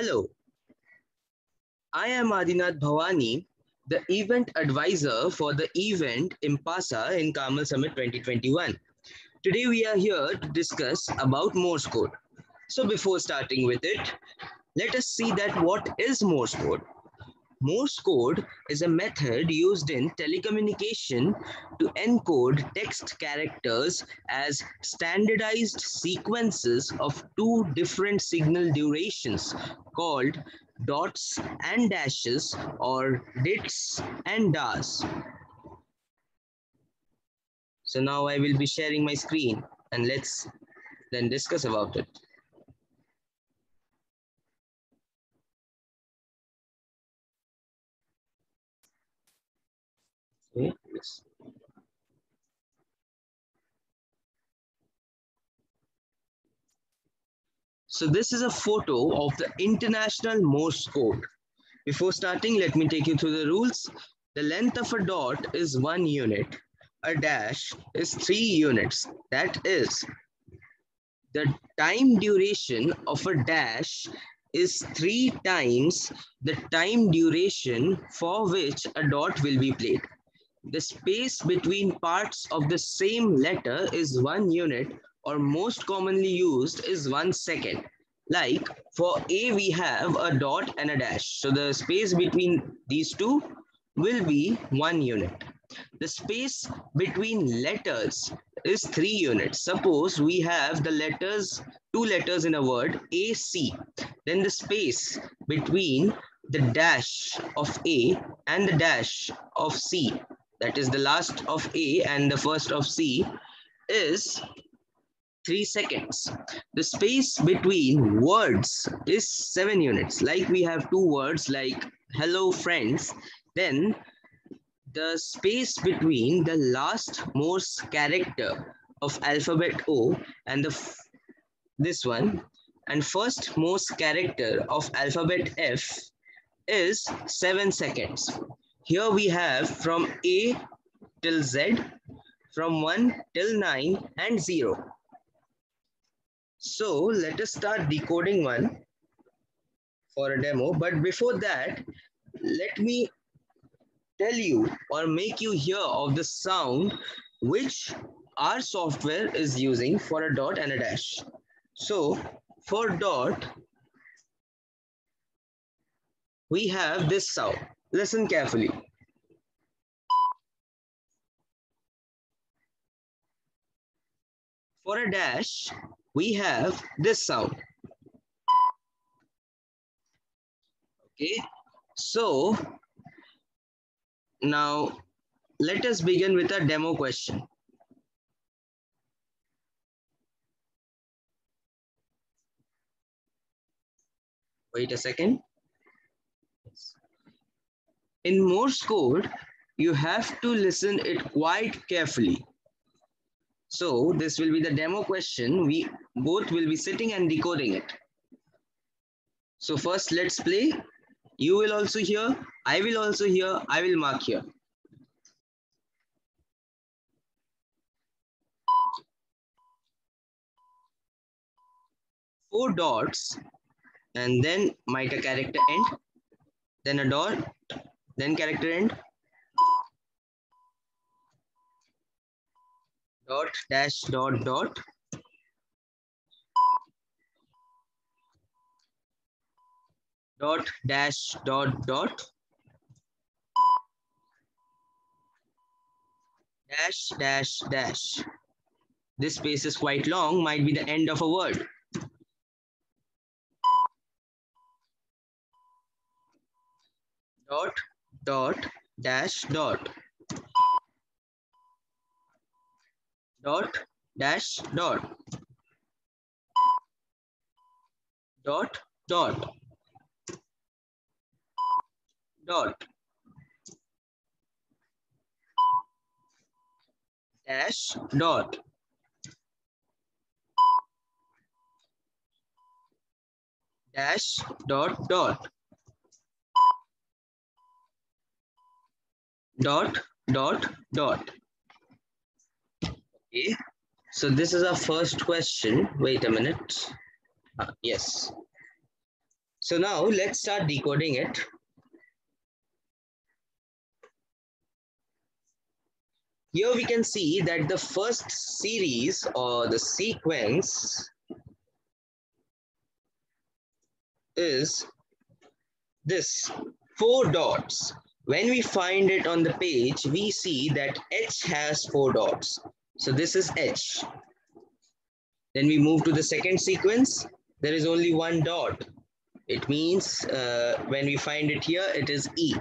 Hello, I am Adinath Bhavani, the event advisor for the event Impasa in Carmel Summit 2021. Today we are here to discuss about Morse code. So before starting with it, let us see that what is Morse code. Morse code is a method used in telecommunication to encode text characters as standardized sequences of two different signal durations called dots and dashes or dits and dahs. So now I will be sharing my screen and let's then discuss about it. Okay. So this is a photo of the International Morse code. Before starting, let me take you through the rules. The length of a dot is one unit. A dash is three units. That is, the time duration of a dash is three times the time duration for which a dot will be played. The space between parts of the same letter is one unit or most commonly used is one second. Like for A, we have a dot and a dash. So the space between these two will be one unit. The space between letters is three units. Suppose we have the letters, two letters in a word, A, C. Then the space between the dash of A and the dash of C, that is the last of A and the first of C, is three seconds. The space between words is seven units. Like we have two words like hello friends, then the space between the last most character of alphabet O and the this one and first most character of alphabet F is seven seconds. Here we have from A till Z, from 1 till 9 and 0. So let us start decoding one for a demo. But before that, let me tell you or make you hear of the sound which our software is using for a dot and a dash. So for dot, we have this sound. Listen carefully. For a dash, we have this sound. Okay, so now let us begin with a demo question. Wait a second. In Morse code, you have to listen it quite carefully. So this will be the demo question. We both will be sitting and decoding it. So first let's play. You will also hear, I will also hear, I will mark here. Four dots and then might a character end, then a dot, then character end, dot dash dot dot. Dot dash dot dot. Dash dash dash. This space is quite long might be the end of a word. Dot dot dash dot. Dot dash dot. Dot dot. Dot. Dash dot. Dash dot dot dot dot dot. Okay. So this is our first question. Wait a minute. Uh, yes. So now let's start decoding it. Here we can see that the first series or the sequence is this four dots. When we find it on the page, we see that H has four dots. So this is H. Then we move to the second sequence. There is only one dot. It means uh, when we find it here, it is E.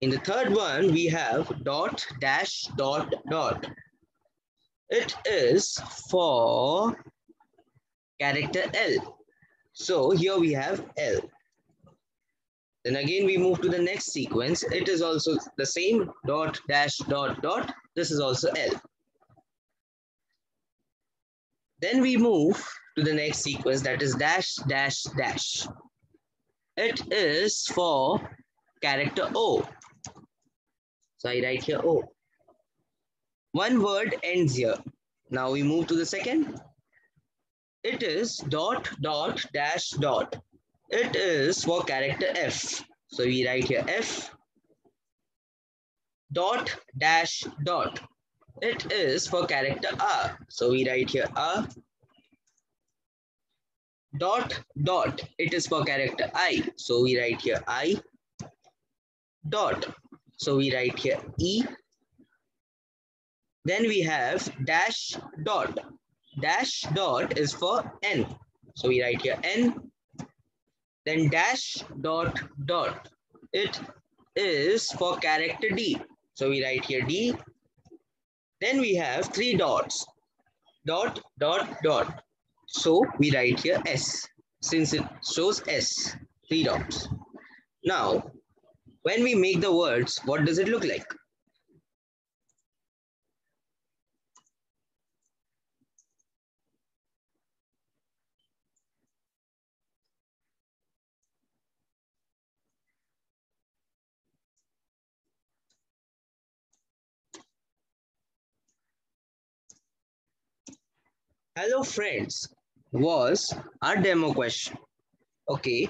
In the third one, we have dot, dash, dot, dot. It is for character L. So here we have L. Then again, we move to the next sequence. It is also the same dot, dash, dot, dot. This is also L. Then we move to the next sequence that is dash, dash, dash. It is for character O. So I write here O. One word ends here. Now we move to the second. It is dot, dot, dash, dot. It is for character F. So we write here F dot dash dot. It is for character R. So we write here R dot dot. It is for character I. So we write here I dot. So we write here E. Then we have dash dot. Dash dot is for N. So we write here N. Then dash dot dot. It is for character D. So we write here D. Then we have three dots. Dot, dot, dot. So we write here S. Since it shows S, three dots. Now, when we make the words, what does it look like? Hello friends was our demo question. Okay,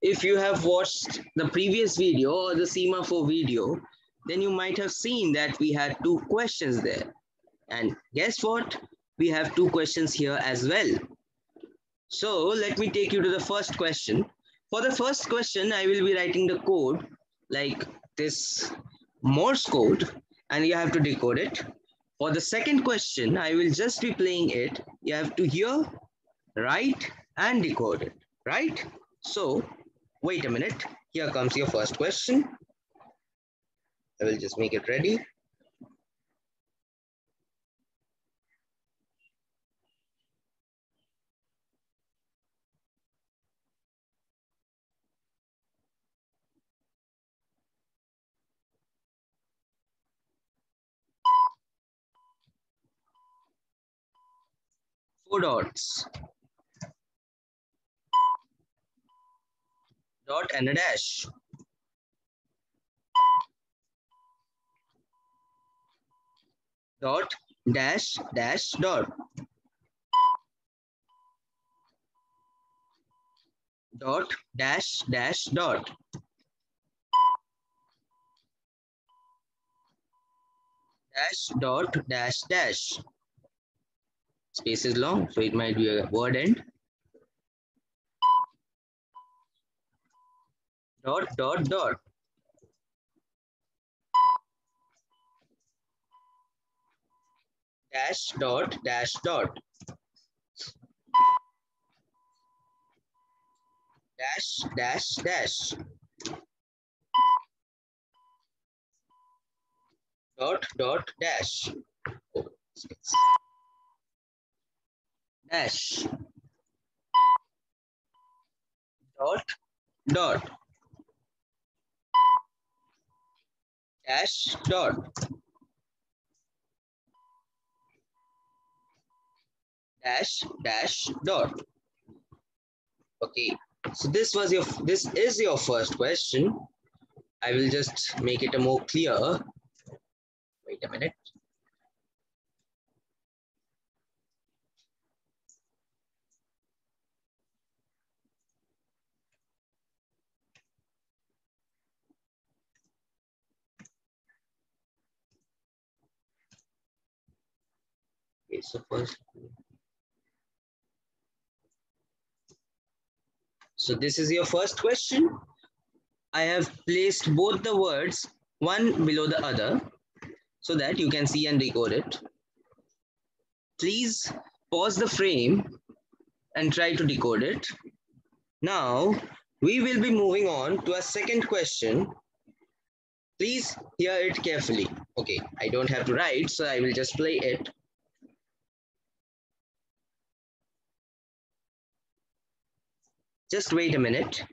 if you have watched the previous video or the semaphore video, then you might have seen that we had two questions there. And guess what? We have two questions here as well. So let me take you to the first question. For the first question, I will be writing the code like this Morse code and you have to decode it. For the second question, I will just be playing it. You have to hear, write and decode it, right? So wait a minute. Here comes your first question. I will just make it ready. Four dots. Dot and a dash. Dot, dash, dash, dot. Dot, dash, dash, dot. Dash, dot, dash, dash space is long, so it might be a word end. Dot, dot, dot. Dash, dot, dash, dot. Dash, dash, dash. Dot, dot, dash. Oh, dash dot. Dot. Dash dot. Dash dash dot. Okay. So this was your this is your first question. I will just make it a more clear. Wait a minute Okay, so first. So this is your first question. I have placed both the words one below the other so that you can see and decode it. Please pause the frame and try to decode it. Now, we will be moving on to a second question. Please hear it carefully. Okay, I don't have to write, so I will just play it. Just wait a minute.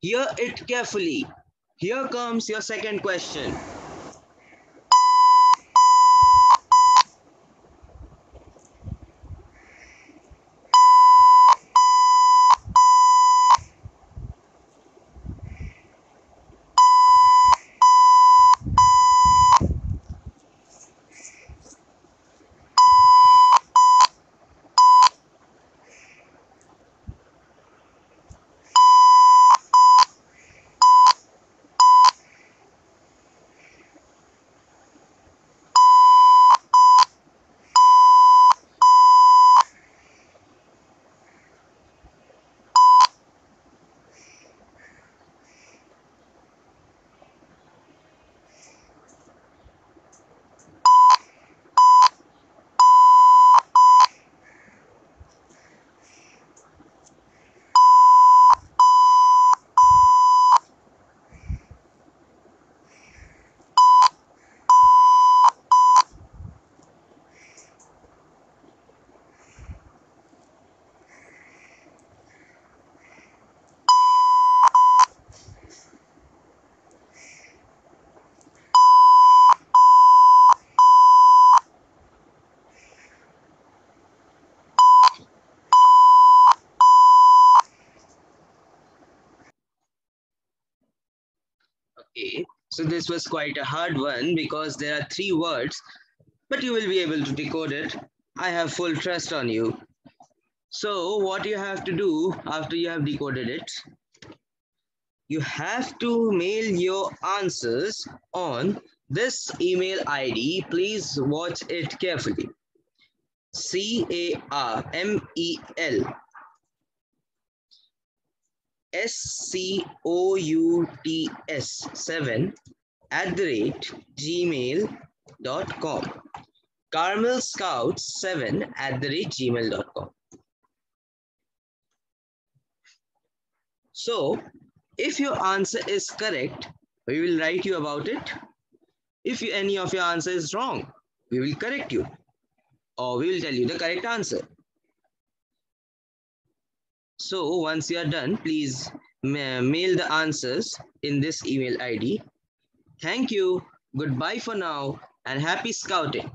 Hear it carefully. Here comes your second question. Okay, so this was quite a hard one because there are three words, but you will be able to decode it. I have full trust on you. So what you have to do after you have decoded it, you have to mail your answers on this email ID. Please watch it carefully. C-A-R-M-E-L S-C-O-U-T-S 7 at the rate gmail.com. Carmel Scouts 7 at the rate gmail.com. So, if your answer is correct, we will write you about it. If any of your answer is wrong, we will correct you or we will tell you the correct answer. So once you are done, please mail the answers in this email ID. Thank you. Goodbye for now and happy scouting.